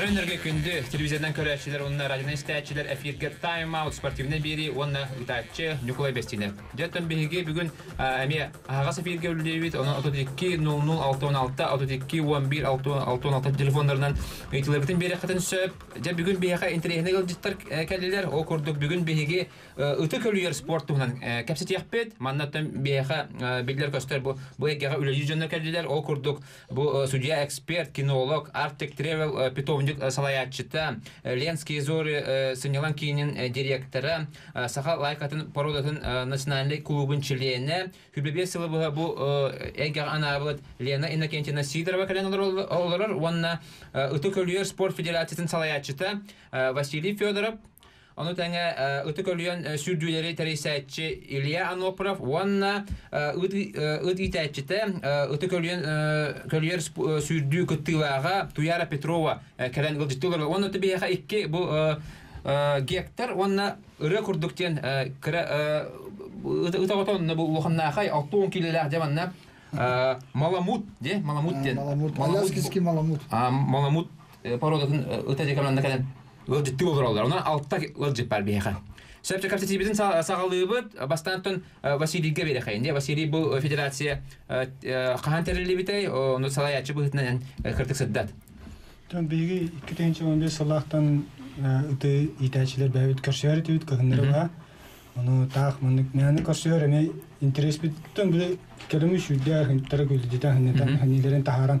Нөрөнерге күнді телевизиядан көрі әшілер, онына радиодан істі тайм-аут, спортивіне бері, онына ұтақчы Николай Бестине. Жеттен бігіге бүгін әме ағаға сәфирге өлдейбет, оның 32-00-616-32-11-616 телефондарынан үйтілербетін бері бүгін бігіға интернетіне көлдіттар кәлілер, о көрдік бүгін бігіге үті көлігер спорт кәпсі тияқпет, о судья эксперт, кинолог, арт тревел, Бүдүк э, Салаятчыта, э, Ленский Зори э, Сынилан Кийнин директора, Саха Лайкатын Породатын Национальный клубын члены, Хюбебе Силыбыга бу Эгер Анабылат Лена Иннокентина Сидорова кален олар, онна Үтүк Спорт Федерациятын Салаятчыта, Василий Федоров, Ону тәңе үтік э, өлген э, сүрдүйлері тәрейсәтчі Илья Анопров, ванна үт э, үйтәтчіті үтік өлген көлер сүрдүй Туяра Петрова кәрін ғылжытты ғылғы. Оны 2 бейеға гектар, онна рекорддуктен күрдіктен үті бұл ұлғынна ақай 10 келелі Маламут, Маламут, Маламут, аляскиски маламут. Маламут породы үтәдекамнан ол жетті болдыр олар онан алтта ол жеппар бияхан сөп жакап бұд бастан түн василийге берехайын де василий бұл э, федерация кахан э, э, терилибитей ону салаячы быытынан кыртык сыддат тон биги икки тегинчи салахтан ыты итачилер бэбит көрсөөр дебит кыгындыры ба ону таах интерес тахаран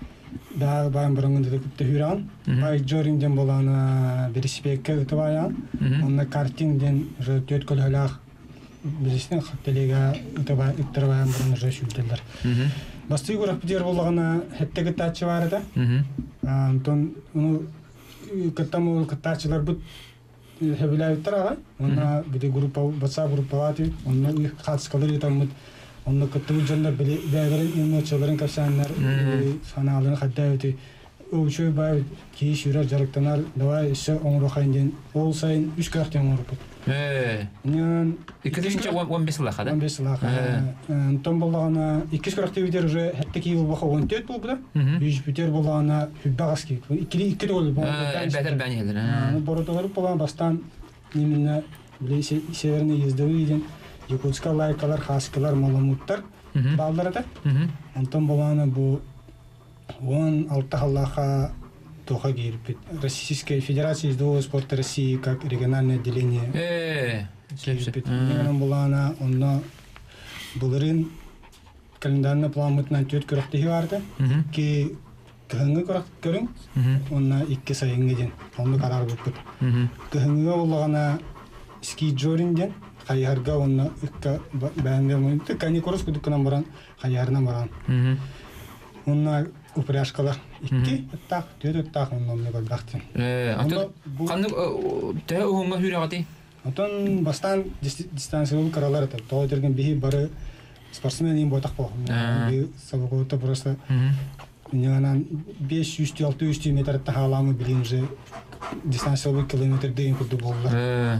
бағы баан бұрынғын деді күтті хүран бай джоринден боланы бериспекке ұтыбаян басты көріп дер болғана хеттегі тачы бар еді антон группа ватсап группа онна онна көттүм жонда били бәберен эмоцияларын капсаннар, санааларын хатта өтү. Өчөй бай ки шүрәр жарыктанар, давай ише оңрохайн ден. Ол сайын 3 картем оңрохот. Э. Нен 2-нче 15 лаха да. 15 лаха. Антон болгана 2 картем бидер уже хәтта ки бу баха 14 булды да. 100 бидер болгана хүббагаски. 2-2 болды болду. Бәтер бәнелер. Боротолар болган бастан немене Блин, северный ездовый день якутска лайкалар хаскалар маламуттар Антон боланы бу он алты тоха российская федерация издового спорта россии как региональное отделение кирпит болана онно булырын календарный план мытнан төт көрөктеги барды ки кыһыҥҥы хайярга онна икка бәнде мөнте каникурас күтүк кенә баран хайярна баран онна упряжкалар икки так төт так онна мне бар бахты э аты те онга хүрәгәти атан бастан дистанциялы каралар та то биһи бары спортсмен ин бойтак бо э. би сабагыта просто мне 500-600 метр тагаламы билим же дистанциялы километр дейин күтү э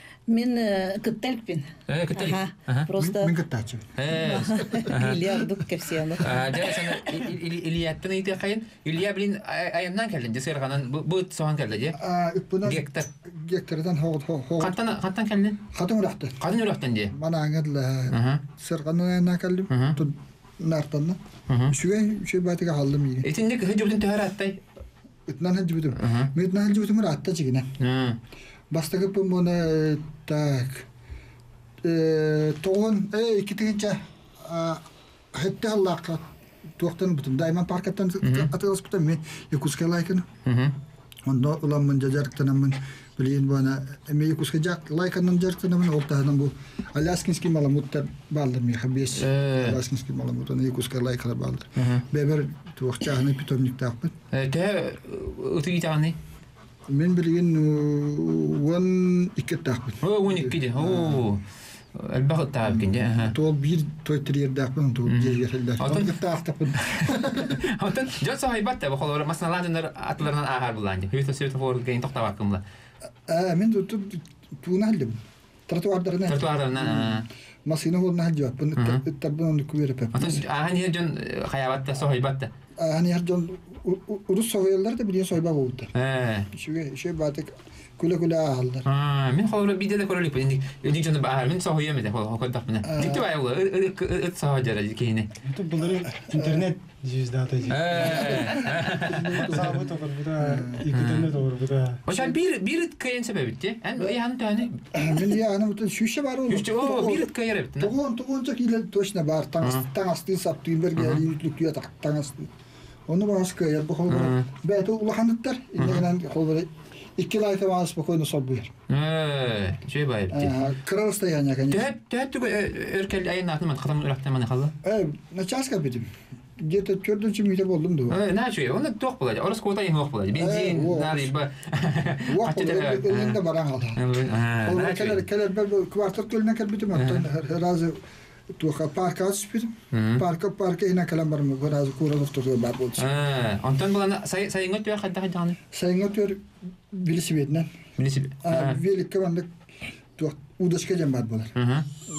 мен кэтэлбин ээ кэтэлэ просто мен кэтэч ээ ил яхдок кепсияны аа дэрэ сана блин айындан кэлэн дэсэр ганан бут сон кэлэ дээ аа кадын урахта дээ бана агадлаа сэр гана я накэлэм ут нартанна швей швей батыга алдым ийе этэндик хэжэ будын тэр Бастыгып моны э, так. Э, тон, э, 2-тиңче, а, хәтта лакъат, тоқтыны бүтүндөй дайман паркеттан аталыптыр, мен русча лайканы. хм улам мен җәрдкә тәнам, билең бана, мен русча җак лайкадан җәрдкә, мен ул бу Аляскинский малым, моттэ Валдемия хабис. Э. Аляскинский малым мотуны русча лайкалар банда. Мен бер төгәчә һиптөмлек Э, Мен билген 12 тақ. О, 12 де. О. Албаһа тақ кенде. То бир той тирер дақ пен то бир ерге хәлдә. Атын тақ тақ. Атын яса халыр. Мәсәлән, ландыр атларынан агар булган ди. Хәйтә сәвет форумга кин тоқтап аткымла. мен дутып туна хәлдем. Тарту бу. ни Урус сөйләүләре дә бер яса булды. Ә. Ишә батык күле-күле алды. А, мин хәзер бидә дә күрәлек инде. Үзең җаны мин сөйләмә дә, хәзер хәзер тапмын. Дикте байлы, эт сагаҗары дике инде. Бу булар интернет Жизда интернет Ә, ә, ә, ә, ә, ә, ә, ә, ә, ә, ә, ә, ә, ә, ә, ә, ә, ә, ә, Onu balas köy yer bu kol şey var. Beyte ulahandıtlar. İnden kol var. İki layta balas bu koyunu sol buyur. Şey bayıp. Kralısta yani yakın. Dert dert örkel ayın aklım katam uraktan bana kaldı. Evet, ne çaska bitim. Где-то төртінші метр болдым да. Э, чуй, оны тоқ болады. Орыс кота ең оқ болады. Бензин, нары ба. Оқ болады. Оның да баран алды. Ол келер келер квартал көлінен келбітім. Разы tuha parka aspir hmm. parka parka ina kalambar mu gora kura nuftu tu bar bot ah ontan bulan saya saya ingat ya kanta kanta saya ingat ya bilis bednan bilis ah bilis kaman dak tu udas ke jambat bulan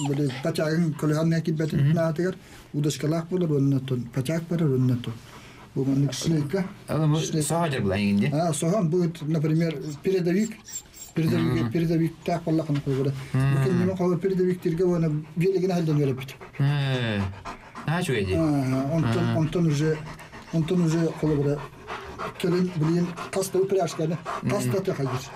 bade pacakan kalau ki kibet na tegar udas kalak bulan ronna ton pacak pada ronna ton bu manuk sneka Ama bu soha bulan yenge. Ha soha bu, например, передовик передовик передовик так болла кына кылгыра. Бу неме кабы передовиктергә вана белегенә хәлдән биреп бит. Ә чуйди. Онтон онтон уже онтон уже кылгыра. Келин билин таста упряшканы. Таста тәхәҗер.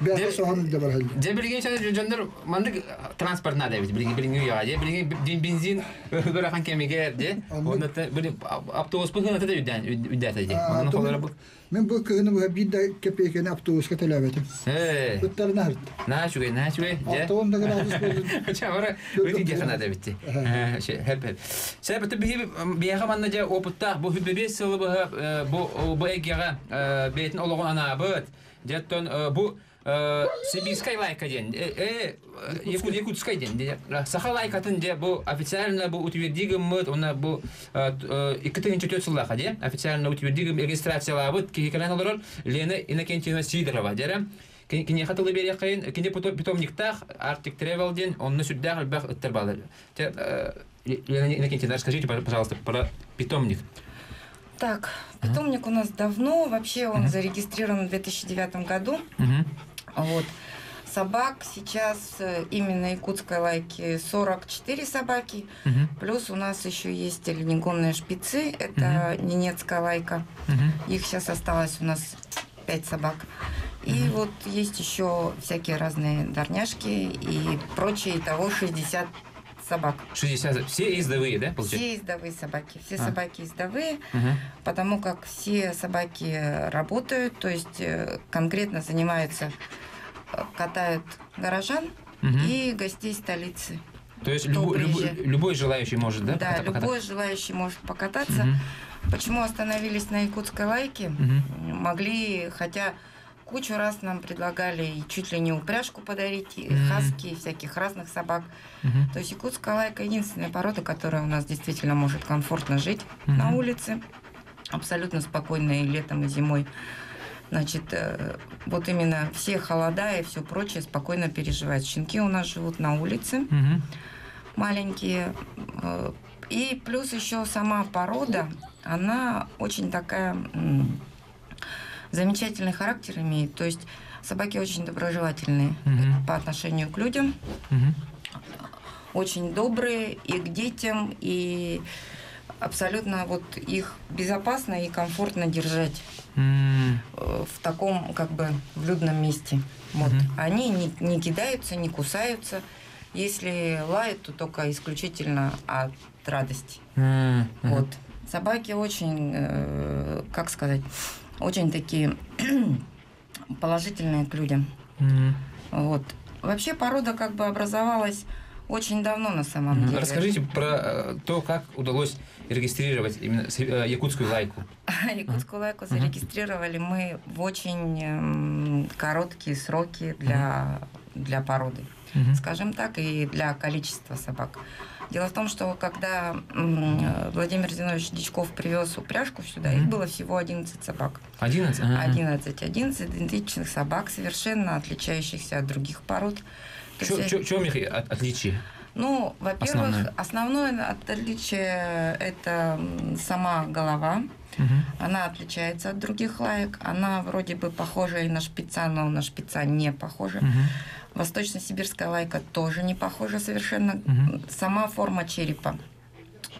Бәгъә соһан дә бар хәл. Дә билгән шәһәр җөннәр мандык транспорт нада бит. Билгән билгән я, дә билгән бензин бер хан кемигә дә. Онда бер автобус пыгына тәдә үдән үдәтә дә. Моны кылгыра бу. Мен бу күні кеп екен автобусқа Бұттар нәрт. Нә шүге, да кіна автобус көзін. Қача, бұры өте кеқына да бітті. Хәп, хәп. Сәй, бұты бігі бияға манна жа бес сылы Э, сибирская лайка день, э, э, якутская день, саха лайка день, бу официально бу утвердигим мы, она бу икетин чуть сулаха день, официально утвердигим регистрация лабут, кихикален лорор, Лена Иннокентьевна Сидорова, день. кине хатылы бере кайын кине питомниктах артик тревел ден он насюддах бах тербалы Иннокентий, расскажите, пожалуйста, про питомник. Так, питомник у нас давно, вообще он зарегистрирован в 2009 году. Вот. Собак сейчас э, именно якутской лайки 44 собаки. Угу. Плюс у нас еще есть линегонные шпицы. Это угу. ненецкая лайка. Угу. Их сейчас осталось у нас 5 собак. И mm вот есть еще всякие разные дарняшки и прочие, того 60 собак. 60, все издовые, да, получается? Все издовые собаки, все а. собаки издовые, угу. потому как все собаки работают, то есть э, конкретно занимаются катают горожан угу. и гостей столицы. То есть любой, любой, любой желающий может, да? Да, покататься? любой желающий может покататься. Угу. Почему остановились на якутской лайке? Угу. Могли, хотя кучу раз нам предлагали и чуть ли не упряжку подарить, и mm хаски, и всяких разных собак. mm То есть якутская лайка единственная порода, которая у нас действительно может комфортно жить mm на улице, абсолютно спокойно и летом, и зимой. Значит, э, вот именно все холода и все прочее спокойно переживают. Щенки у нас живут на улице, угу. маленькие. Э, и плюс еще сама порода, она очень такая замечательный характер имеет. То есть собаки очень доброжелательные угу. по отношению к людям, угу. очень добрые и к детям, и абсолютно вот их безопасно и комфортно держать mm. в таком как бы в людном месте. Вот. Mm-hmm. Они не, не кидаются, не кусаются. Если лают, то только исключительно от радости. Mm-hmm. Вот. Собаки очень, э, как сказать, очень такие положительные к людям. Mm-hmm. Вот. Вообще порода как бы образовалась очень давно на самом деле. Расскажите про э, то, как удалось регистрировать именно э, якутскую лайку. Якутскую лайку зарегистрировали мы в очень эм, короткие сроки для, для породы, скажем так, и для количества собак. Дело в том, что когда Владимир Зинович Дичков привез упряжку сюда, их было всего 11 собак. 11? 11. 11 идентичных собак, совершенно отличающихся от других пород. В чем их отличие? Ну, во-первых, основное. основное отличие – это сама голова. Угу. Она отличается от других лаек. Она вроде бы похожа и на шпица, но на шпица не похожа. Угу. Восточно-сибирская лайка тоже не похожа совершенно. Угу. Сама форма черепа.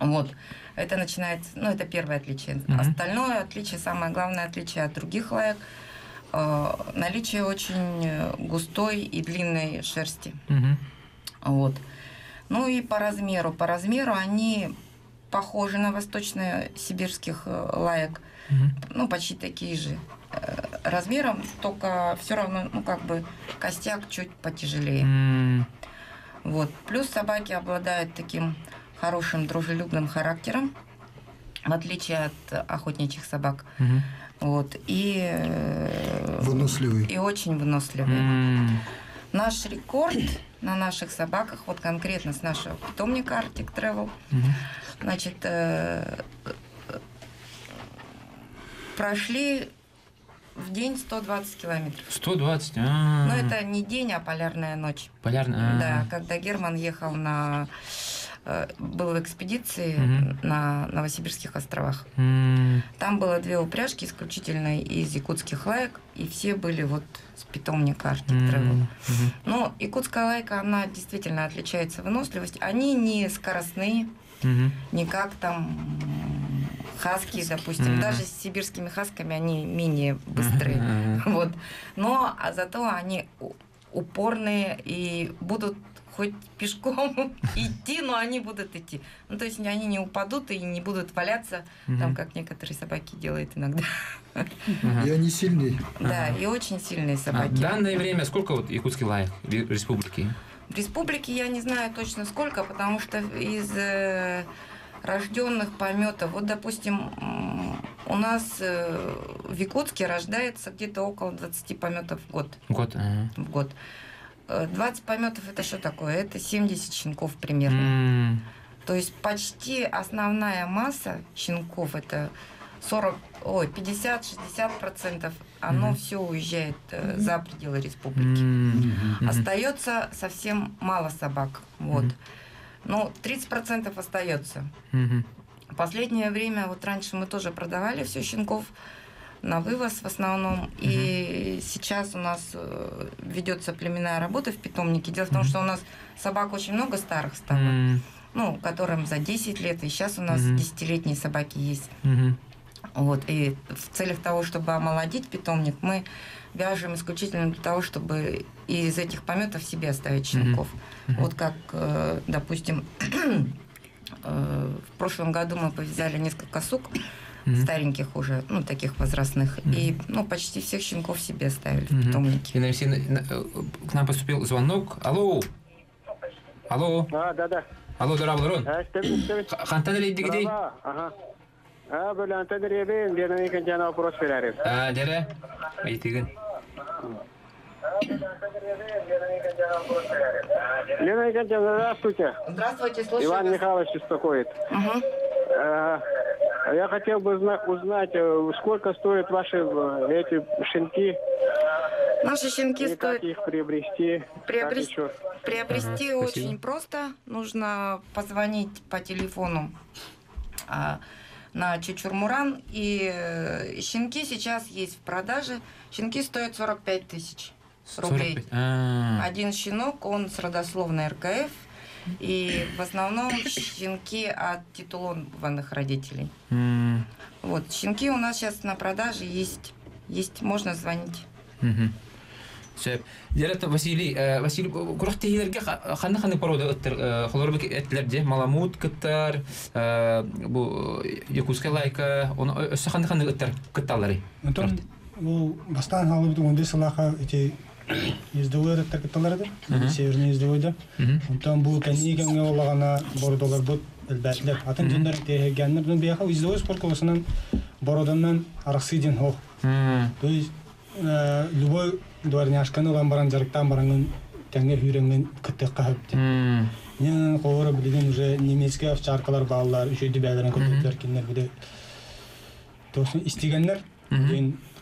Вот. Это начинается, ну, это первое отличие. Угу. Остальное отличие, самое главное отличие от других лаек – Э, наличие очень э, густой и длинной шерсти. Угу. Вот. Ну и по размеру. По размеру они похожи на восточно-сибирских э, лаек. Угу. Ну, почти такие же размером, только все равно, ну, как бы костяк чуть потяжелее. Mm. Вот. Плюс собаки обладают таким хорошим дружелюбным характером, в отличие от охотничьих собак. Mm-hmm. Вот, и... Э, выносливый. И очень выносливый. Mm. Наш рекорд на наших собаках, вот конкретно с нашего питомника Arctic Travel, mm-hmm. значит, э, прошли в день 120 километров. 120? А-а-а. Но это не день, а полярная ночь. Полярная? А. Да, когда Герман ехал на Э, был в экспедиции угу. на Новосибирских островах. М-м. Там было две упряжки исключительно из якутских лаек, и все были вот с питомника Arctic Travel. Mm-hmm. Но ну, якутская лайка, она действительно отличается выносливостью. Они не скоростные, mm-hmm. не как там хаски, допустим, mm-hmm. даже с сибирскими хасками они менее быстрые, mm-hmm. вот. Но а зато они упорные и будут хоть пешком идти, но они будут идти. Ну, то есть они не упадут и не будут валяться, угу. там, как некоторые собаки делают иногда. И они сильные. Да, и очень сильные а, собаки. В данное время сколько вот Якутский лай в республике? В республике я не знаю точно сколько, потому что из э, рожденных пометов, вот, допустим, у нас э, в Якутске рождается где-то около 20 пометов в год. В год, ага. В год. 20 э, пометов это что такое? Это 70 щенков примерно. Mm. То есть почти основная масса щенков это 40, ой, 50-60 процентов, оно mm все уезжает э, за пределы республики. Mm-hmm. Остается совсем мало собак. Вот. Mm-hmm. Ну, 30 процентов остается. Mm-hmm. Последнее время, вот раньше мы тоже продавали все щенков, на вывоз в основном. Угу. И сейчас у нас э, ведется племенная работа в питомнике. Дело в том, угу. что у нас собак очень много старых стало. Угу. Ну, которым за 10 лет, и сейчас у нас угу. 10-летние собаки есть. Угу. Вот, и в целях того, чтобы омолодить питомник, мы вяжем исключительно для того, чтобы из этих пометов себе оставить щенков. Mm-hmm. Вот как, э, допустим, э, в прошлом году мы повязали несколько сук mm-hmm. стареньких уже, ну, таких возрастных. Mm-hmm. И, ну, почти всех щенков себе оставили mm-hmm. в питомнике. И на, э, к нам поступил звонок. Алло! Алло! А, да-да. Алло, здорово, Ларон. А, Хантан или Дигдей? Ага. А, бля, Антон Ребин, где на них жана вопрос перерыв. А, дере? Айтигин. Лена Игорьевна, здравствуйте. Здравствуйте, слушаю. Иван Михайлович беспокоит. Угу. Я хотел бы узнать, э, сколько стоят ваши э, эти щенки? Наши щенки стоят... Как их приобрести? Приобрести, приобрести ага, очень спасибо. просто. Нужно позвонить по телефону а, на Чечурмуран. И э, щенки сейчас есть в продаже. Щенки стоят 45 тысяч рублей. 45. А. Один щенок, он с родословной РКФ. И в основном щенки от титулованных родителей. Вот, щенки у нас сейчас на продаже есть, есть можно звонить. Сөп. Дәрәт Василий, э, Василий, э, күрәк тәйләргә ханны ханны породы ыттыр, э, холор бек маламут кыттар, бу, якутская лайка, он өсі ханны ханны ханны ханны ханны ханны ханны ханны ездовой рыттар кыталарды, северный ездовойда. Онтан бу тәнигәнгә олагана бордолар бу әлбәтле. Атын җеннәр тәһәгәннәр белән бияха ездовой спорт клубысынан бороданнан араксидин хо. То есть э, любой дворняшканы лан баран жарыктан баран тәнгә һүрәнгән кытты кабып. Мен ковыры билген уже немецкә овчаркалар балалар, үшәйди бәйләрен көтөкләр киннәр биде. Тосын истегәннәр,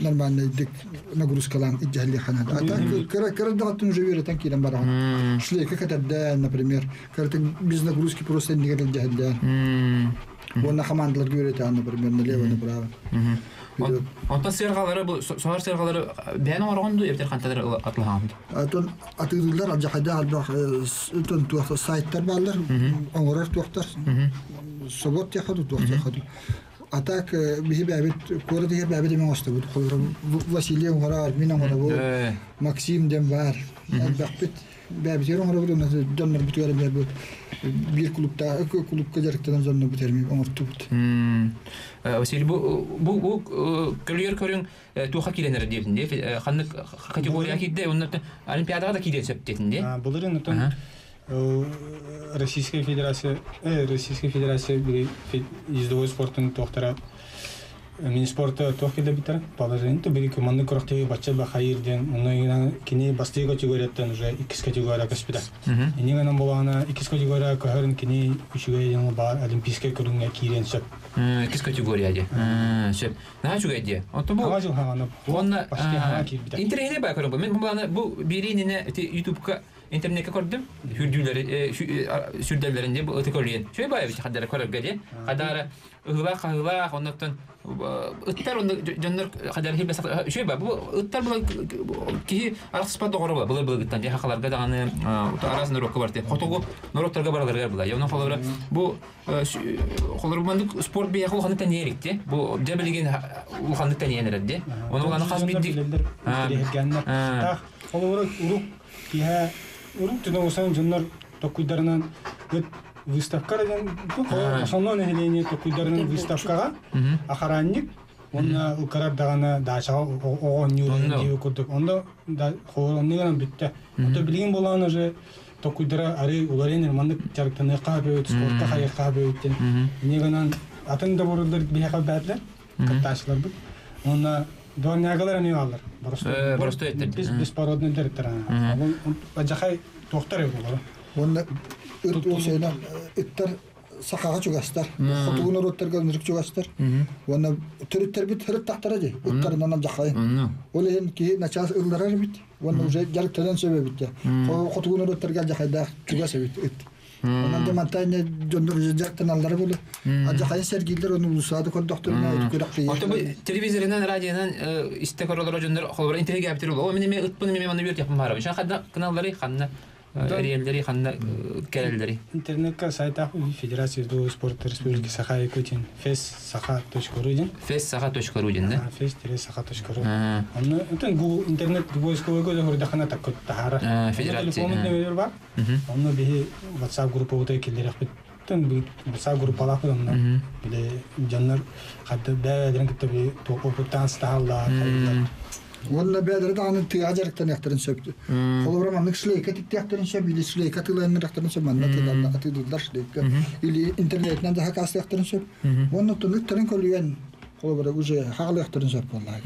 нормально идек нагрузкалан идеали ханад. А так карандан ты уже верит, так или наоборот. Шли как это да, например, когда ты без нагрузки просто не говорил дядя. Да. Вон на хамандлар говорит, а например налево направо. Онта сырғалары, соғар сырғалары бәні орғанды ертер қантадыр атылғанды? Атын атылдылар, аджақайда арбақ үтін э, туақты сайттар балдар, оңырар туақтар, собот А так бизе бит көрү деген осты бит көрүм. Василий ора мен ора бу. Максим деген бар. Бабыт бабы деген ора бу. Дөмөр бит көрү бабы. Бир клубта, ике клубка жарыктан жолну бүтөрмөй, оңор тупту. Э, Василий бу бу бу көлөр э, көрүн э, туха келенер дедин де. Э, Ханык категория кетти, ондо олимпиадага да кидесеп дедин де. А, булар энди российская федерация э, российская федерация э, бири жүздөбөй спорттун токтора э, мини спорты э, тох келе битер положение то команда бача ба уже экис категория каспида эне гана булана категория кахарын кини үчүгө ден бар олимпийский көрүнгө кирен сөп экис категория де сөп ютубка интернетке кордым. Хүрдүләре, сүрдәләрендә бу үтә көлгән. Шуй бая бит хәдәр көрәп гәдән. Хәдәре үгәр хәдәре хәнәтән үттәр үндә җаннар хәдәре хәбәс. Шуй бая бу үттәр булган ки арасы патта гора була. Булар булган дигән хакларда да аны э, арасында рок бар дип. Хотуг нороктарга баралар була. Яңа фалары бу э, холырманды спорт бия хәлгә тәне ярик ди. Бу дәбелгән уханды тәне яныр ди. Аны булган хәзмидди. Ә, урун түнө усан жоннор токуйдарынан өт выставкара ден основное население ахаранник укарар да битте уларен хай Дон ягалар не алар. Просто это без беспородный директор. Он ажахай тохтар его бар. Он өт осена иттер сахаға чугастар. Хотугуна роттарга нирк чугастар. Он төрөттөр бит төрөт тахтара же. Иттарынан жақай Ол ен ки начас ылдарар бит. Он уже жарктардан сөбөбүт. Хотугуна роттарга жахайда чугаса бит. Ondan da mantayne болып, а alları bulu. Aja kayın sergiler onu ulusada konduktoruna ötükürük diye. Hatta bu televizyondan, бар istek oralara döndür реэлдери ханна э, келелдери интернетке сайтах федерация дуо спорта республики саха якутин фес саха точка ру ден фес саха точка ру да фес тире саха точка ру аны это интернет дуо ского тахара федерация бар whatsapp группа Онна бәдірді аны тыға жарықтан яқтарын сөпті. Қолыбраманның шлейка тікті яқтарын сөп, или шлейка тылайынның яқтарын сөп, манна тыдална атыдылдар шлейка. Или интернетінен де хакасы яқтарын сөп. Онна тұнық тұрын көлген қолыбыра уже хағыл яқтарын сөп болай.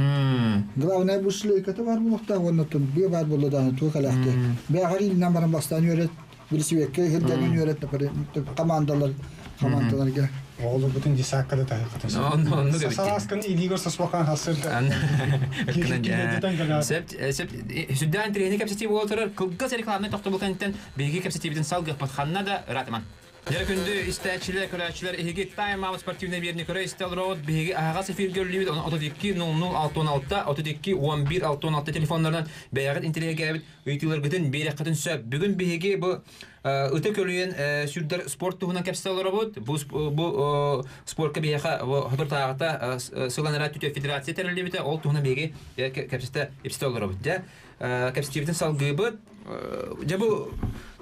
Главное бұл шлейкаты бар болықта, онна тұн бұл бар болды да туғал яқты. Бәғар илінен барын бастан үйрет, білісі векке, хелдәнен өрет, командалар, командаларға. Оолу бүтін десакка да тахы кытын. Онно онно гөбит. Саласкын идигор сосбакан хасырда. Анна. Сеп сеп сүддән тренинг кепсети болтырыр. Кылгыз рекламны тохты булкан беги кепсети битен салгы патханна да э, э, ратман. Яркүнде истәчиле күрәчләр иге тайм аус спортивный берник рейстел роуд биге агасы фигерливид 32 0016 32 00 16 телефонларын бәяге интерьерге гәбит үтүләр бүтән сөп бүген биге бу э, өтә көлгән э, сүрдер спорт тугына капсалы роуд бу э, бу спорт кебеха һәдер тагыта сөгәнә федерация роуд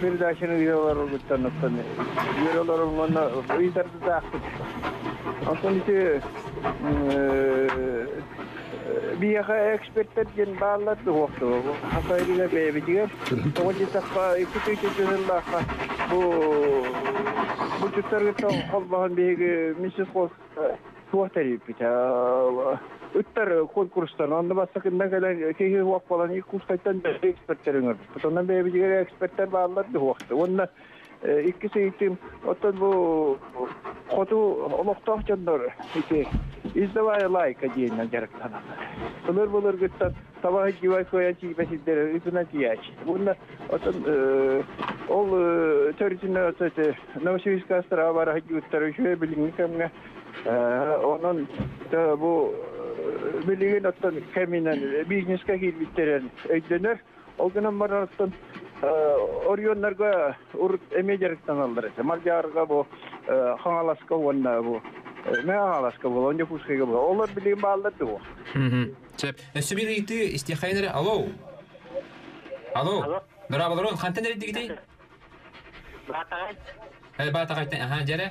передачаны видеолар бүттән аттан. Видеолар мен интернетте тахтып. Аттан ите э бияха эксперттер ген барлар ди вакты. Хасайдыга бебиге. Тоҗи тахка ике төчөнен Бу бу төттерге мисис кос. Туатарип бит. Уттар конкурстан, анда басык инде гәле кеге вак балан ик курс кайтан да эксперттәрең. Тоннан бе бигә эксперттәр барлар ди вакытта. Онда э, иккесе оттан бу хоту, издавай лайк әдән тана Тоннар булар гәттә таба гивай коя ти бесидер, үзенә тияч. оттан э, ол э, төрҗинне өтәте, Новосибирск астра кемне билигин оттон кеминен бизнеске килбиттерен өйдөнөр олгынан баран оттон орионнарга урут эме жарыктан алдыр маржаарга бу хаңаласка уонна бу Мәғаласқа он онда пушкаға бұл. Олар білген балдарды чеп Чәп, сөбір үйті істейхайнары, алло? Алло? Нұра баларон, қантан дәрі дегідей? Батағай. Әл батағайтан, аха, жәрі,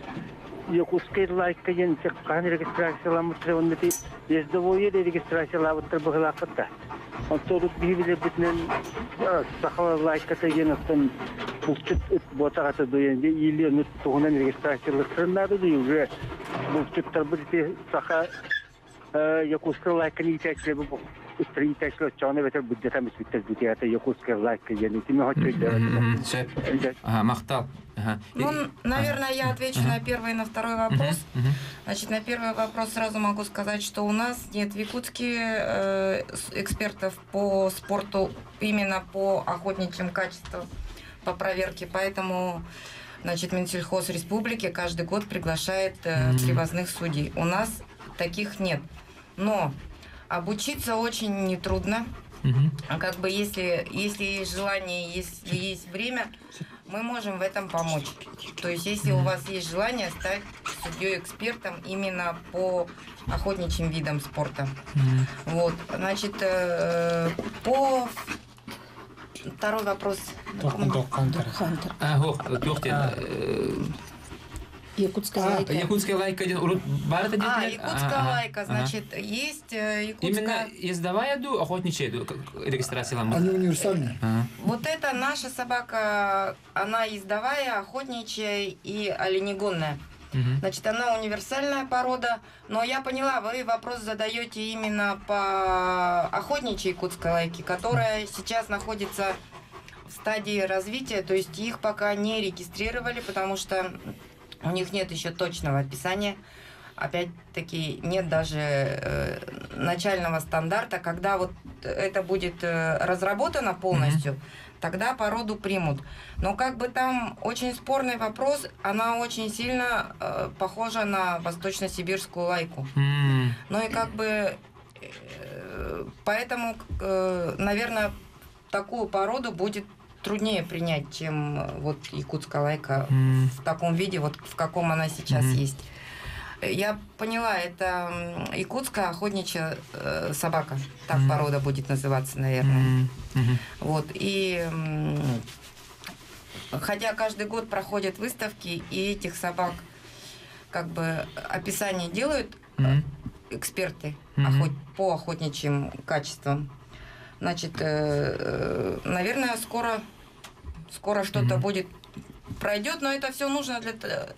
Якутской лайка ен тек қан регистрацияланбыттыр оннати ездовое регистрацияланбыттыр бұғылақытта. Онторут бибиле битнен сахала лайката ен астан үт ботағаты туғынан регистрациялықтырынады дой уже бұлчыттар бұл саха бұл. stringtestlochani va budjet ham bittasizniki yoquskarlak Махтал. Ну, наверное, я отвечу на первый и на второй вопрос. Значит, на первый вопрос сразу могу сказать, что у нас нет в Якутске э, экспертов по спорту именно по охотничьим качествам, по проверке. Поэтому значит, Минсельхоз Республики каждый год приглашает э, м-м. привозных судей. У нас таких нет. Но Обучиться очень нетрудно. Угу. Как бы если, если есть желание, если есть время, мы можем в этом помочь. То есть если у вас есть желание стать судьей-экспертом именно по охотничьим видам спорта. Угу. Вот, значит, э, по второй вопрос. Тохтен, тохтен. Тохтен. А, Якутская а, лайка. Якутская лайка. Барата А, якутская а, лайка, значит, есть э, якутская... Именно ездовая ду, охотничья ду, регистрация вам. Они универсальные. Ага. Вот это наша собака, она ездовая, охотничья и оленегонная. Угу. Значит, она универсальная порода, но я поняла, вы вопрос задаете именно по охотничьей якутской лайке, которая сейчас находится в стадии развития, то есть их пока не регистрировали, потому что у них нет еще точного описания. Опять-таки нет даже э, начального стандарта, когда вот это будет э, разработано полностью, mm-hmm. тогда породу примут. Но как бы там очень спорный вопрос, она очень сильно э, похожа на восточно-сибирскую лайку. Mm-hmm. Ну и как бы э, поэтому, э, наверное, такую породу будет труднее принять, чем э, вот якутская лайка mm. в таком виде, вот в каком она сейчас mm. есть. Я поняла, это якутская охотничья э, собака, так mm. порода будет называться, наверное. Mm. Mm-hmm. Вот и хотя каждый год проходят выставки и этих собак как бы описание делают mm. эксперты mm-hmm. охот, по охотничьим качествам. Значит, э, э, наверное, скоро, скоро что-то mm-hmm. будет пройдет, но это все нужно для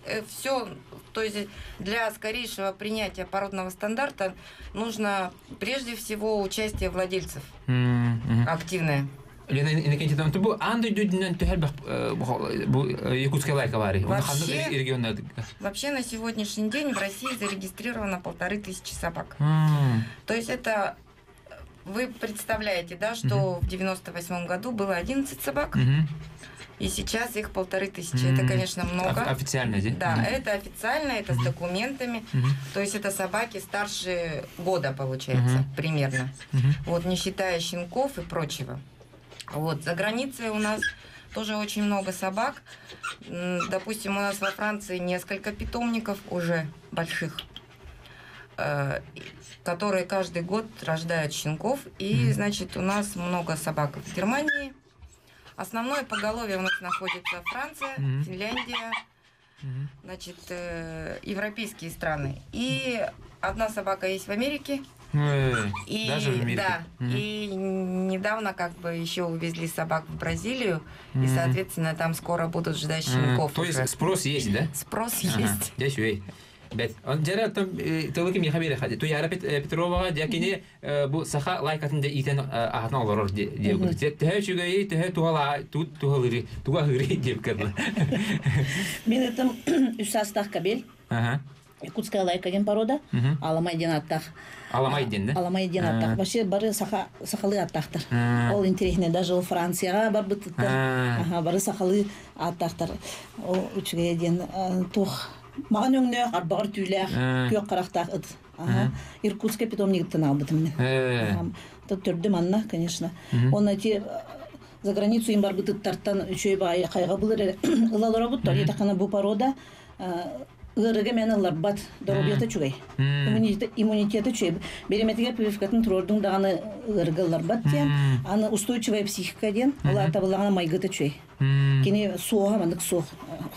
э, все, то есть для скорейшего принятия породного стандарта нужно прежде всего участие владельцев mm-hmm. активное. لان انك انت لما تبو عندك جد ان تحل якутская лайка вари вообще, на сегодняшний день в России зарегистрировано полторы тысячи собак то есть это вы представляете, да, что угу. в 98 году было 11 собак, угу. и сейчас их полторы тысячи. Это, конечно, много. О- официально, да? Да, угу. это официально, это угу. с документами. Угу. То есть это собаки старше года, получается, угу. примерно. Угу. Вот, не считая щенков и прочего. Вот, за границей у нас тоже очень много собак. Допустим, у нас во Франции несколько питомников уже больших. Э, которые каждый год рождают щенков. И, значит, у нас много собак в Германии. Основное поголовье у нас находится Франция, mm Финляндия, значит, э, европейские страны. И одна собака есть в Америке. И, Даже в Да. Mm-hmm. И недавно как бы еще увезли собак в Бразилию. Mm-hmm. И, соответственно, там скоро будут ждать щенков. Mm-hmm. То есть спрос есть, да? Спрос ага. есть. Здесь Бәс, он җирәт тә э, төбәкем яха бирә хәдә. Ту ярап э, Петровага дияке э, бу саха лайкатын да итен ахна алар дияк. Тәһә чуга ий, тәһә тугала, тут тугалыр, тугагыр дип керде. Мин этом үсәстәк кабел. Ага. Якутска лайка ген порода. Аламай ден аттак. Аламай ден, ә? Аламай ден бары саха сахалы аттактар. Ол интересне даже жол Францияга бар бит. бары сахалы аттактар. Ол үчгә ден тух маған өңне арбағыр түйләк э. көк қарақтақ ыт э. иркутская питомниктен э. алдым мен төрдім анна конечно оны те за границу им барбыты бытыт тарттан үчөй бай кайга былыр ылалар бут тор етақана бу порода ырыгы мен ларбат доробията чугай иммунитеты чуй береметиге прививкатын турордун даганы ырыгы бат ден аны устойчивая психика ден улар табылаган майгыты чуй Кіне суоха мандык суох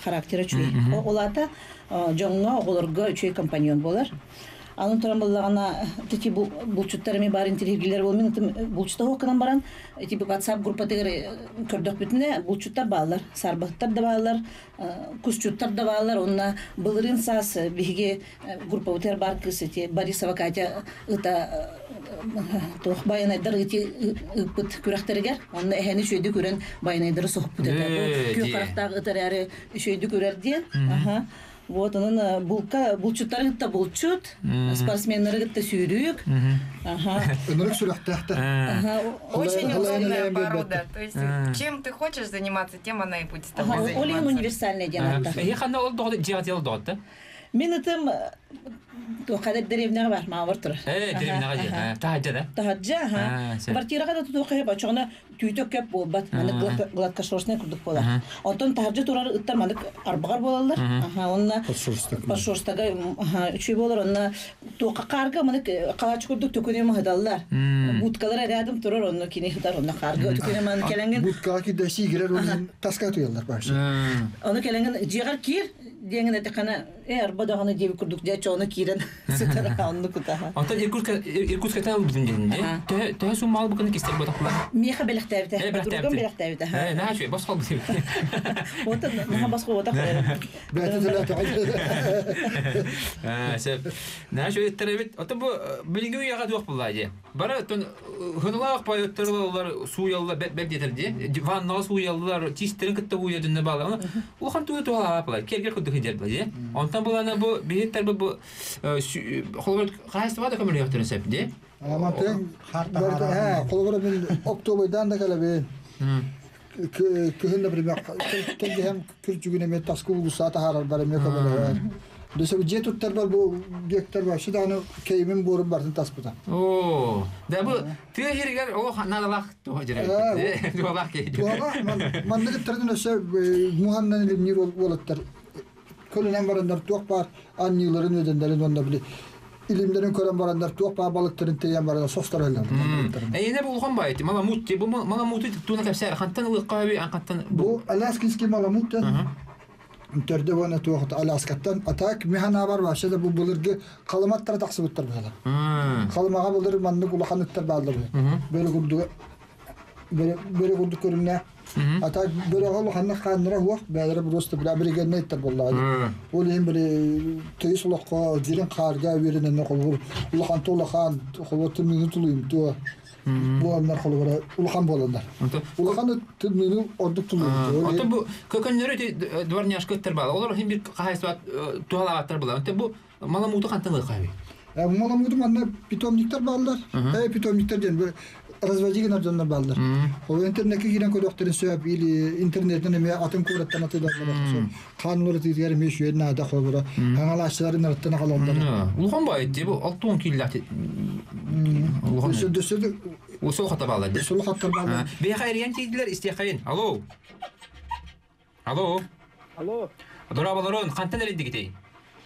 характера чуй олата жоңго оголорго чуй компаньон болар Анын туран булла гана тити булчуттары ми барин тирилгилер бол мен э, булчутта окунан баран. Эти бу WhatsApp группа дегер э, көрдөк бүтүнө булчутта баалар, сарбаттар да баалар, э, кусчуттар да баалар. Онна былырын сас биге группа утер бар кысыти Борисова Катя ыта тох байнайдыр ити ыпыт күрәхтерге. Онна эхени шөйдү күрән байнайдыр сохып эте. Бу күрәхтәге тәрәре шөйдү күрәр ди. Аха. Вот она булка, булчут, спортменнәргә гитте Ага. Эллек сүләктә тә Ага. Очень То есть, чем ты хочешь заниматься, тем она и будет там задействоваться. Очень универсальная динота. Я ханда улды, җыгатылды улты. Мен итем Тухадет деревня э, э, бар, мавыртыр. Э, деревня гаҗи. Тахаҗа да. Тахаҗа, ха. Квартирага да туту кайба, чогына түйтө кеп бул бат. Мен гладка шорсны күрдүк бола. Отон тахаҗа турар ыттар мен арбагар болалар. Ага, онна шорстага, ага, чуй болар, онна тука карга мен калач э, күрдүк төкөне мәдәлләр. Буткалар рядом турар, онна кине таска кир, дигәндә тәкана Эрба дағаны күрдік де чоны кирен Ата Иркутска тау мал кистер Меха Э, Бара бала. Ата булана бу биеттер бу бу холгор хастыва да көмөр яктырын сепди. Ама тен харта ха холгор мен октобайдан да келе Köhünle bir bak, kendi hem kürçügüne mi taskı bulgusu ata harar bari mi kabul Dese bu jet uttar var bu gökter var. Şu onu keyimin boru barın tasputa. Oo. Da bu tüy hirger o nadalak tohajere. Doğalak keyimin. Doğalak. Man man ne kadar dönüşe muhannan ilimni olup olutlar. Kölünen барандар tuğuk бар, annelerin ödenlerin onda bile. İlimlerin kölen varanlar бар калыматтар А так бирого ханна ханра вох бадра просто бра бригенный тер болла. Ул ин бир тейс улакка дирин карга верине на кулур. Ул хан тула хан хуватты мини тулуйм ту. Бу анна кулура ул хан болондар. Ул хан ты мини орду тулуйм. А бу кокенлери дворняшка тербала. бала. Олар хим бир кайс ва тула ва тер бала. бу маламуту хан тылы кайби. Маламуту манна питомниктер баллар. Э питомниктер бир разводиген ордонно балдар. Ол интернетке сөп или э, интернеттен эме атын кураттан да балдар. Канлыр тигер меш юен ада хобора. Аңалашчыларын аттан калондар. Улган бай деп 6-10 балдар. Алло. Алло. Алло.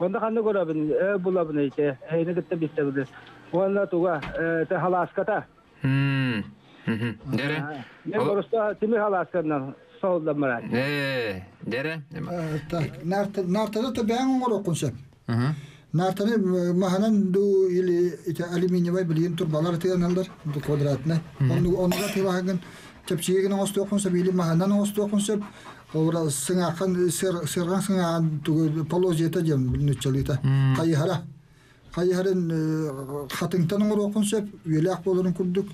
Onda kanı görabın, ev bulabın işte. Heyni gitti bistebilir. Onda tuğa, e, te halaskata. Hmm. Dere. Ne korusta timi halaskandan soldan mırak. Ee, dere. E, nartada nartada da ben onu okunsun. Hı hı. Nartani e, mahanan du ili ite alüminyum ve bilyum turbalar tiyan alır bu kvadratına. Onu onu da tilahagan çepçiye giden ostu okunsa bili mahanan ostu okunsa Ora sıra kan sıra sıra tuğu polozi ete diye bunu çalıta. Kayıhara kayıharın hatıntan onu okunsep yelak bolurun kurduk.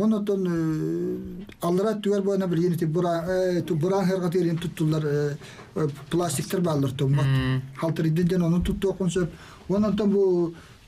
Onu da alıra tuğer boyuna bir yeni tibura tu buran her katı yerin tuttular plastikler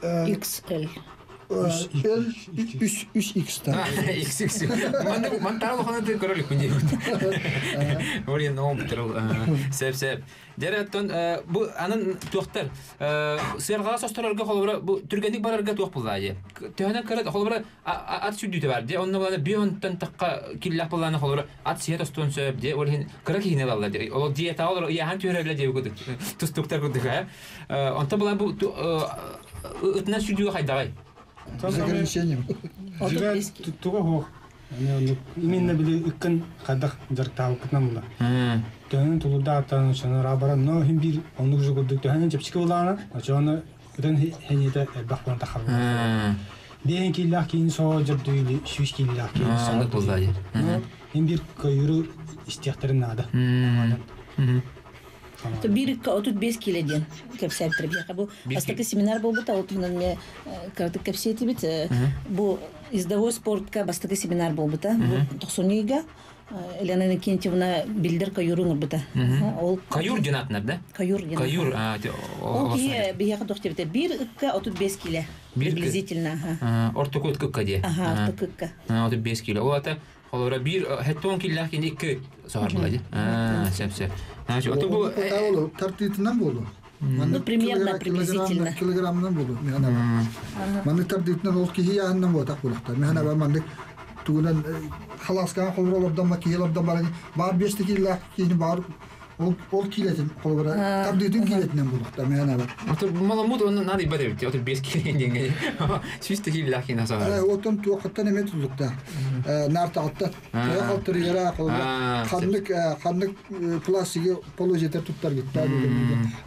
XL. үс икста икс икс мантарал хонады көрөлүк күнде ол енді оң сәп сәп бұл анын тоқтар бұл түргендік барарға тоқ бұл айы ат бар де онны баланы бионтан таққа килләп ат де онта бұл ограничением жирен туга хох именно биле иккен кадах жартау тулуда атан шана рабара но хим бир ону же гудук төнүн чепчики булана ачана ден хенеде бахван тахал Ден ады. то бирикка отут без кеп кепсәптер бу астакы семинар бу бута отунан менә э, карты кепсети бит э, бу издовой спортка бастакы семинар бу бута 90-ыга Елена э, Никентьевна билдер бута. Ол каюр динатнар да? Каюр динатнар. Каюр, а, ол кие бияқы тоқтеп те бир икка отут бес киле. ага. Орту көт каде. Ага, А, Ол ата, олара бир, хэтто он значит, это было... Э, Олу, нам болу. Ну, примерно, приблизительно. нам болу, механа бар. Маны тартитинен ол кихи яханнан болу, так болуқта. Механа бар, мандык туынан э, халаскан қолролардан ма, кихилардан бар. Бар бешті киллақ кихini бар, ол ол килетин колбара келетінен болдық та мен ала отур маламут онун нан ибаребит отур бес килен деңге сүстө киллахин аса отун туакыттан эме тулукта нартаатта калтыр ира колбара қандык кандык пластиги полу жетер туттар гитта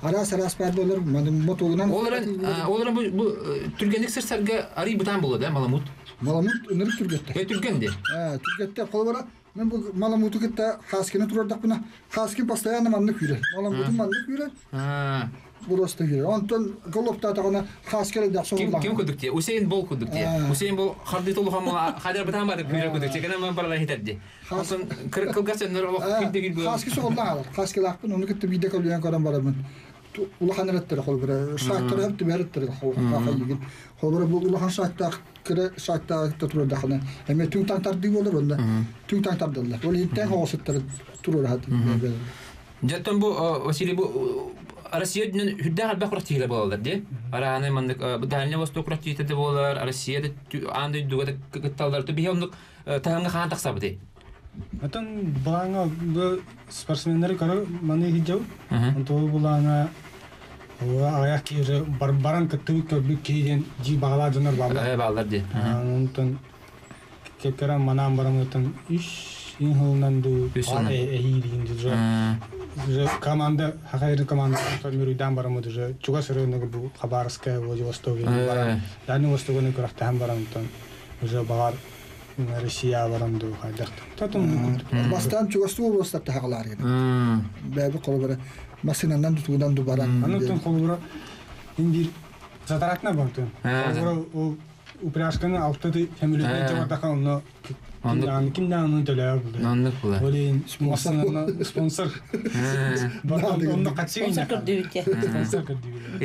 арас арас бар болор мотогунан олоран олоран бұл түргендік сырсарга ари бытан болады э маламут маламут өнөр түргетте түргенде түргетте колбара ben bu malam malamut'u gitte haskine turardık buna. Haskin pastayanı manlık yürür. Malamut'un manlık yürür. Bu dostu yürür. Ondan golopta da ona haskele de sonra. Kim kim kuduk diye. Hüseyin bol kudukti diye. Hüseyin bol hardi tolu hamla hadir batan var yürür kuduk diye. Kana ben parla hitap diye. Hasan kırk kılgasın nur Allah kuduk diye. Haski solda alır. Haskele akbın onu gitte bir de kalıyor karan barabın. улахан реттер хол бер шаттар хәп тә хол хаҗигин хол бер бу улахан шатта кире шатта тутур дахны һәм түң тантар ди булды бунда түң тантар диләр ул Василий Атан балаңа спортсмендер кара маны хиджау. Анто булаңа аяк кире барбаран кытты көбүк кейден жи Э ди. кекера манам барам атан иш ду аны же команда хакайры команда формируйдан барам уже чуга сырыныгы бу хабарская владивостоке барам. Россия аларым ду хайдак. Татым бастан чугасту болсап тагалар ген. Бәби колбара машинандан тутудан дубаран. Анутын колбара инди затаратна бартын. Колбара ә, упряжканы автоды фамилия деп атакан, но Аны кемдә аны төләр булды? Аны күлә. Олин спонсор. Спонсор. Аны катсыйын. Спонсор э,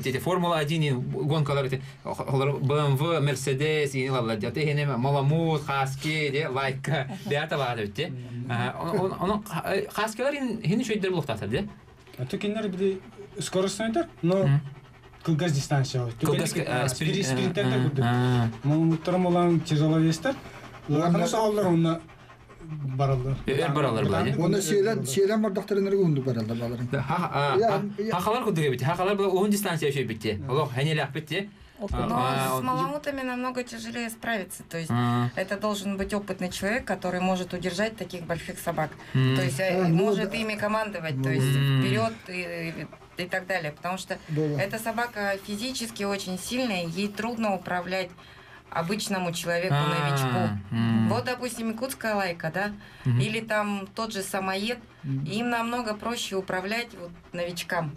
Эти Формула 1 и гонкалар эти BMW, Mercedes и Маламут, Хаски, де лайка, де ата Аны э, Хаскилар ин хин шуй ту кинлер но кылгаз дистанция. Кылгаз Уларны саалдар онна баралды. Эр баралар булай. Оны сөйлән сөйлән бардактырыныр гүндү баралды балар. Хакалар күндүгө бит. Хакалар бу он дистанция еще бит. Аллах хәнеләп бит. Но с маламутами намного тяжелее справиться. То есть а. это должен быть опытный человек, который может удержать таких больших собак. То есть э, а, ну может ими командовать, то есть вперед и и так далее. Потому что эта собака физически очень сильная, ей трудно управлять обычному человеку, новичку. А, вот, допустим, якутская лайка, да, или там тот же самоед, им намного проще управлять вот, новичкам,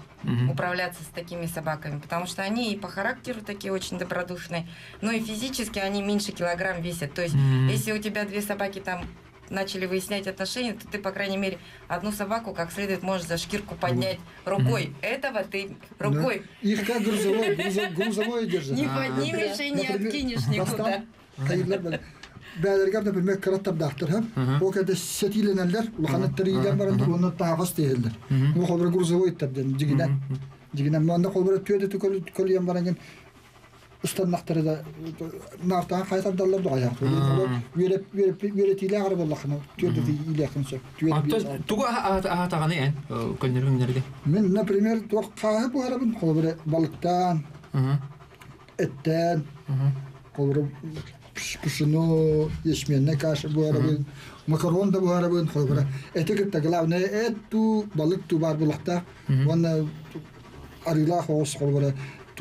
управляться с такими собаками, потому что они и по характеру такие очень добродушные, но и физически они меньше килограмм весят. То есть, если у тебя две собаки там начали выяснять отношения, то ты, по крайней мере, одну собаку как следует можешь за шкирку поднять рукой. Этого ты рукой. Их как грузовой грузовой держишь. Не поднимешь и не откинешь никуда. Бәлерге например, кыраттап дахтыр һәм ул кәдә сәтиленәләр, ул ханат тиридән барынды, уны тагыз тиһелдер. Ул хәбәр грузовой тәбдән, дигенән. Дигенән монда хәбәр төйдә төкөл көлгән барынган. Уста мәктәредә нәртән хайсыдан да алып, аяҡлый. Уерәп, уерәп, уерәтиләр арабылла хны, төгәл дие иләкне. Төгәл. Ә атаганы ән, көннәр миндә. Мен, например, төгә бу арабын, ул бер балыктан, мһм, эттен, мһм, конрып, пиш кышыны, эш менне кашы буяро. Макарон да бу арабын, ул бер. Ә тик тә ту, әт ту бар барыр лахта, аны арыла хаос холыра.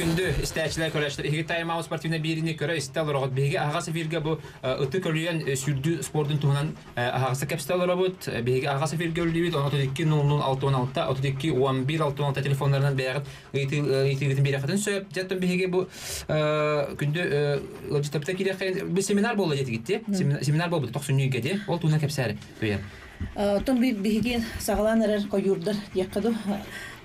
күндү истәчләр көрәштер. Иге тайма спортивна бирине көрә истәл рогат беге агас фирге бу э, ыты көлгән э, сүрдү спортын туган э, агас капстал робот беге агас фирге үлдивит. Оны тәкки 0616та, оты тәкки 1116та телефоннарынан бәгәт ыты ыты бирә хатын сөйләп, җәттән беге бу күндү логистикта килә хәйен семинар булды җитте китте. Семинар булды 90 нигә ди. Ул туна капсәре. Туя. Тон би биген сагланырыр, коюрдыр, якыду.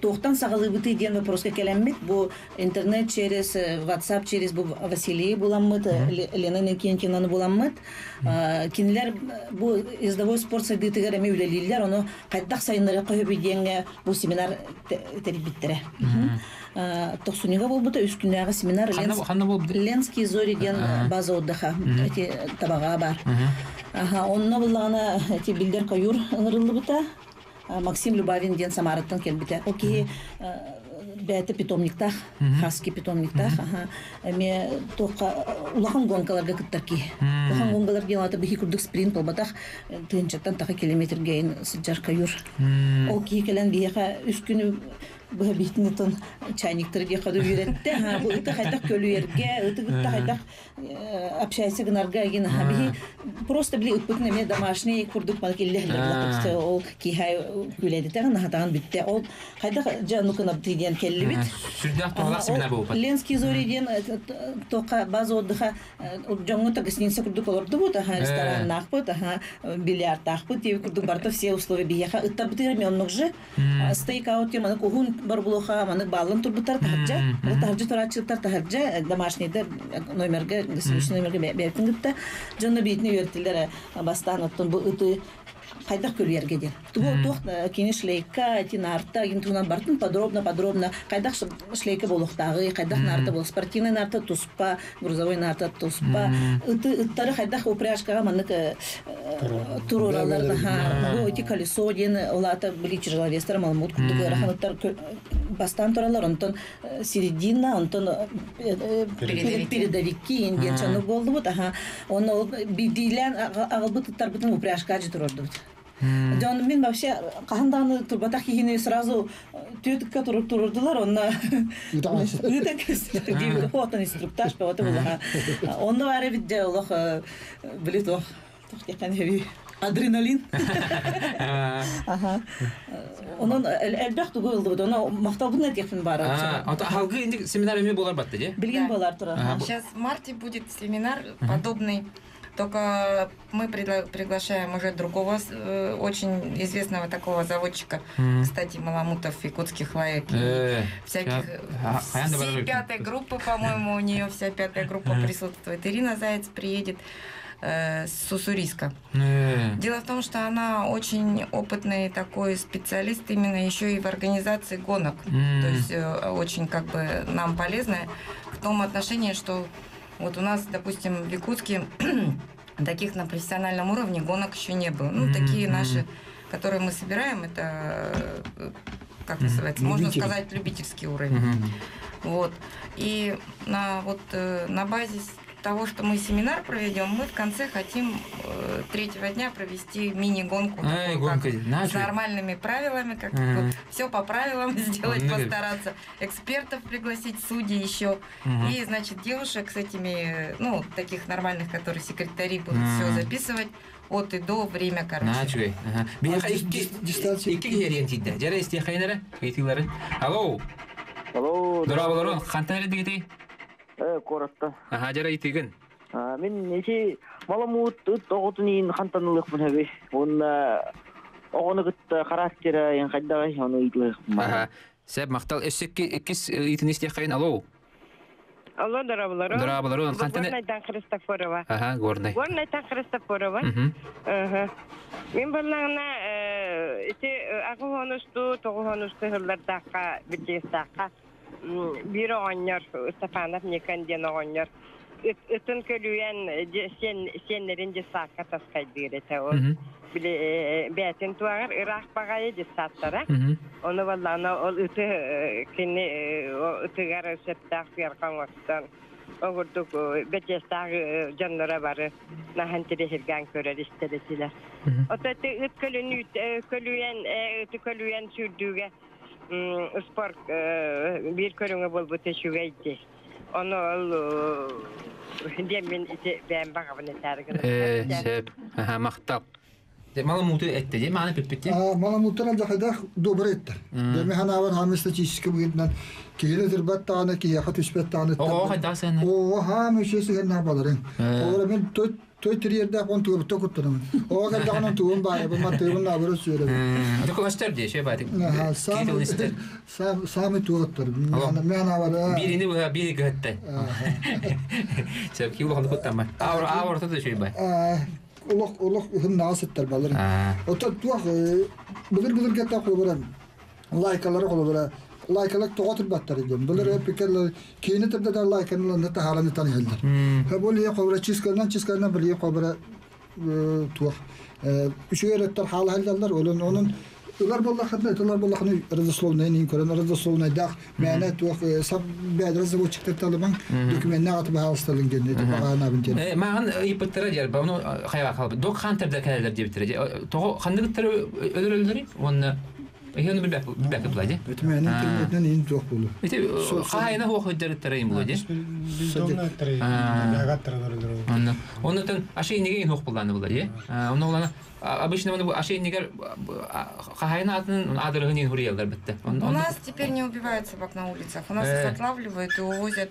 Тохтан сағалыбыты деген вопросқа келеммит. Бу интернет через э, WhatsApp через бу Василий буламмыт, э, Лена Никенкинаны буламмыт. Кинилер э, бу издовой спорт сайды тигереме оны қайдақ сайынларға қойып дегенге бу семинар тербиттере. Тоқсуниға бұл бұта үскіндағы семинар Ленский зори деген база отдыха табаға бар. Онына бұлағана билдер қойыр ұңырылды быта Э, Максим Любавин ден Самарыттан кел бите. Э, О ки питомникта, хаски питомникта, аха. Э, ме тоқа улаған гонкаларга кеттер ки. Улаған гонкаларга ген ата бихи күрдүк спринт бол батак. Тынчыттан тақа километрге ин сыжарка юр. О келен биха үс күнү бу битнитон чайниктерге кадыр үйрәтте. Ха, бу үтә хайтак көлү ерге, үтә бит тагайдак Э, общается гнаргагина хаби просто бли упытны мне домашний курдук малкилле лапты ол кихай күледе тэ на хатан битте ол хайда жану кына бидиен келли бит сүрдәк тоғасы мен абу ленский зори ден э, тока база отдыха э, жаңу так с ненсе курдук олорды ресторан нах бута бильярд тах бут ев курдук барта все условия бияха ытта бутыр мионнук же стейк аут ем анык ухун бар булуха балын баллын турбутар тахаджа тахаджа тарачылтар тахаджа домашний дер номерге бертингитта жонно биитини үйрөттүлөр бастан оттон бу ыты кайдак көрүерге дер туох кини шлейка тинарта туунан бартын подробно подробно кайдак шлейка болохтагы кайдак нарта болох спортивный нарта туспа грузовой нарта туспа ыты ыттары кайдак упряжкага мынык туруралар ха эти колесо диэн олата били тяжеловестер маламут курдугырахан ыттар бастан туралар, онтон э, середина, онтон э, э, передовики, инген чону болды бұд, аха, оны бидилен ағылбыт ұттар бұтын упряжка жетір орды бұд. Жон, мен вообще қағындағыны тұрбата кейіне сразу түйетікке тұрып тұрырдылар, онына... Үйтек кестер, дейбі, отын инструктаж па, оты бұл аға. Онды бәрі бітде олық біліт оқ, тұқ Адреналин. Аха. Онун элбэх тугу ылды бит. Ону мактабын эткен бары. Ата халгы инде семинар эме болар батты, де? Билген болар тура. Сейчас в марте будет семинар подобный только мы приглашаем уже другого э, очень известного такого заводчика, кстати, Маламутов, якутских лаек, э, всяких э, вся пятая группа, по-моему, у нее вся пятая группа присутствует. Ирина Заяц приедет э, Сусуриска. Mm. Э. Дело в том, что она очень опытный такой специалист именно еще и в организации гонок. Mm. То есть э, очень как бы нам полезная в том отношении, что вот у нас, допустим, в Якутске таких на профессиональном уровне гонок еще не было. Ну, mm-hmm. такие наши, которые мы собираем, это э, как называется, Любители. можно сказать, любительский уровень. Mm-hmm. Вот. И на, вот, э, на базе того, что мы семинар проведем, мы в конце хотим э, третьего дня провести мини-гонку. А, такую, гонка, как, с нормальными правилами, как ага. вот, все по правилам сделать, ну, постараться. Экспертов пригласить, судей еще. Ага. И, значит, девушек с этими, ну, таких нормальных, которые секретари будут ага. все записывать от и до время короче. Дистанция. Икки герентидде. Жарайсти хайнера, кайтиларын. Алло. Алло. Здорово, Лорон. Хантари дети. Э, коратта аха жара итигин э, мен эти маламут ыт оготун иин хантанылыкмын эби онна огонугытта э, характера ин кайдагы ону итлыкмын аха сәп мақтал өссекке кис алло алло горнайдан христофорова аха горнайдан христофорова мен Бир аньяр со, Стафанов не канде аньяр. Истенке дюен, сене сене ренджа катастрокай дирете ол. Биэ атентуар, рахбагай ди саттыра. Оны валана ол үте э, кини, үтегәр сәптаф ярган устан. Оготу го гәчәстан дәнре бар, на хәнде би хыган күрә О төт үкүлүн үкүен, үтүкүен э эспар э белкөрөңе бул бы тешүгәйти. Оны ал индумия мин ите бембага мала мутыр этте де мана пеппетте а мала мутыр ам жахыда добр этте деме ханаван хамыста чиске буйдан кейле дирбат таана ки яха түспет таана о хайда сен о ха мүшесі генна баларын олар мен төт Той тирьерде он туып токут тұрым. Оға дағынан туым бар, бұл ма туым на бұры сүйрем. Тұқы өстер де, ше бәдік. Сами туып тұр. Мен авара... Биrini бұға, бiri ғытты. Сәбкі ұлғанды құттан бар. Ауыр тұрды ше бәдік. олох олох гын насыттар балар. Ота туа э, бүгүн бүгүн кетеп кой баран. Лайклар кол бара. Лайклар тогатып баттар дим. Булар эп пикерлер кени тепде да лайкларны да таһаланы таныйдылар. Ха бул я кобра чискерден чискерден бир я кобра туа. Э, э үчөйрәттер халы халдалар, олон оның Улар болла хәбәт, улар болла хәбәт, разословная, нин көрән дах, мәнә тох сап бәд разовочик тә талыман, документны атып алыстылын генә дип багана бин. Э, маган ИПТР дияр, бану хайва хал. Док хантер дә кәләләр дип тирә. Тогы хандык тирә өлөрөлдәр, онны Ихен бибәк бибәк булады. жоқ хох ашый хох обычно аны ашый нигә хайна атын адрыгын ин хурыялар бетте. У нас теперь не убивают собак на улицах. У нас э. их отлавливают и увозят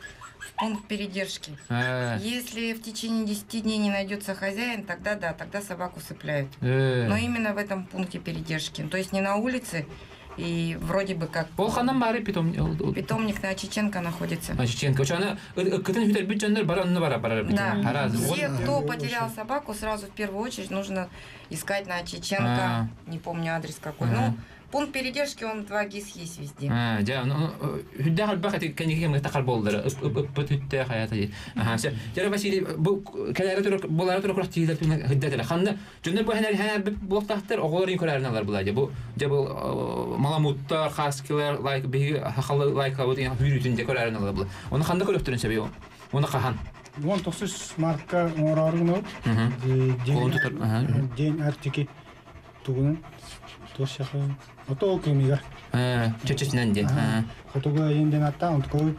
пункт передержки. А. Если в течение 10 дней не найдется хозяин, тогда да, тогда собаку цепляют. Э. Но именно в этом пункте передержки. То есть не на улице, и вроде бы как... Болханам бары питомник. Питомник на Чеченко находится. На Чеченко. Учаны, кытын фитер бюджетнер баранны бара бара. Да. Все, кто потерял собаку, сразу в первую очередь нужно искать на Чеченко. А. Не помню адрес какой. А. Ну, пункт передержки он 2 гис есть везде. А, да, ну, хүдэ хал бахат кэни кэм тахал болдыры. Ып ып ып бүтүттэ хаята. Аха, сэ. Тэр бу кэлэрэ тур болара тур курах тийдэр тун хүдэ Ханда жүнэ бу хэнэ хэнэ бу тахтар оголор ин булай. Бу дэ бу э, маламуттар хаскилер лайк би хахал лайк ауд ин хүрү тун дэ көрэрэн алар булай. Оны ханда көрөктөрүн себеп. Оны кахан. Вон тосыз марка оорарын ол. Аха. День артики тугунын. тошяхын ото окумига э чөчөч нанди отого енден атта онткой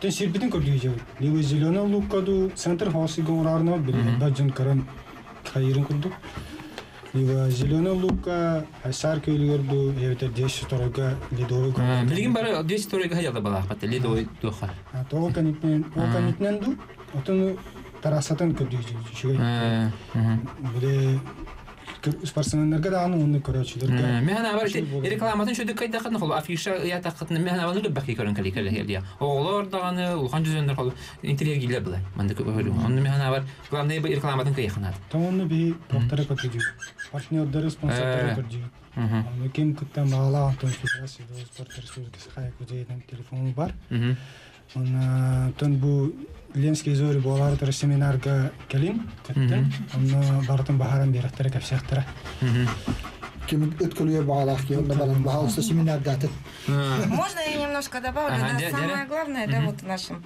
тен сирбитин көрлүгү жабы либо зеленый центр хосы гомрарна биле баджын каран кайрын курдук либо зеленый лука сар көйлөрдү эвтер десять второйга ледовый билигин бары десять второйга хаяда балаапат ледовый ду отун спортсмендерге да аны ондай көрөчүлөргө мен аны бир рекламатын шо диккет дакытны кол афиша я дакытны мен аны бир бакки көрүн келе келе келе оголор даганы улхан жүзөндөр кол интерьер гиле булай мында көрүм онда мен аны бар главный бир рекламатын кыйханат тонны би доктора көтүжү партнердер спонсордор көрдү Мм. Кем күттән мала антон федерация спорт республикасы хай күдәйдән телефоны бар. Мм. Оны тон бу лемский зори болар тор семинарга келим кетти онно э, бартын бахаран береттер кеп кем өткөлүе баалах кем балам баалса семинарда атат а. можно я немножко добавлю да самое главное да вот в нашем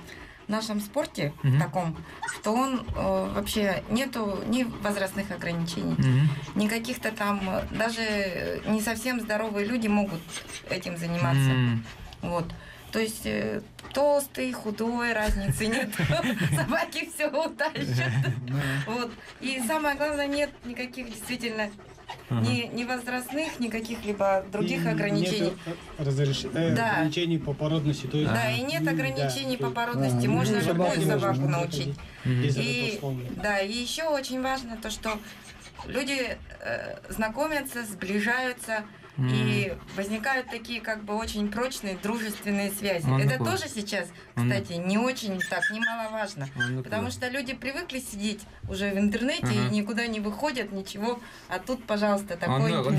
в нашем спорте mm -hmm. таком, что он э, вообще нету ни возрастных ограничений, mm -hmm. ни каких-то там, э, даже не совсем здоровые люди могут этим заниматься. Mm -hmm. Вот. То есть э, толстый, худой, разницы нет. Собаки все утащат. Вот. И самое главное, нет никаких действительно Ага. Ни, возрастных, никаких либо других ограничений. Э, э, да. ограничений по породности. Да, и нет ограничений по породности. Можно ну, любую собаку научить. И, да, и еще очень важно то, что люди знакомятся, сближаются, Mm. И возникают такие как бы очень прочные дружественные связи. Он Это такой. тоже сейчас, кстати, Он... не очень так немаловажно. Он потому что люди привыкли сидеть уже в интернете ага. и никуда не выходят, ничего. А тут, пожалуйста, такой повод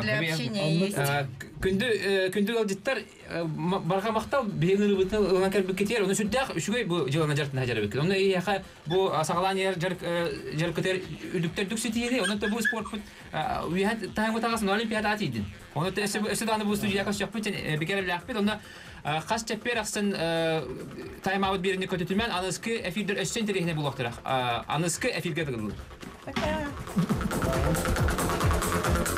для общения есть. А, Күндү э, аудиттар э, барга мактап бейлер бүтүн гана кеп кетер. Уну сүддәк үшүгөй бу жылана жартын хажар бекер. Уну яха бу а, сагалан жер жер э, жер көтер үлүктөр дүксү тиеди. Уну да бу спорт. Уян тайм отагасын олимпиада атыйдын. Оны эсэданы бу студия кас чаппын тен бекер лахпет онда хас чаппер ахсын тайм аут берине көтөтүмөн аныскы эфирдер өссен терехне булактырах. Аныскы эфирге Пока.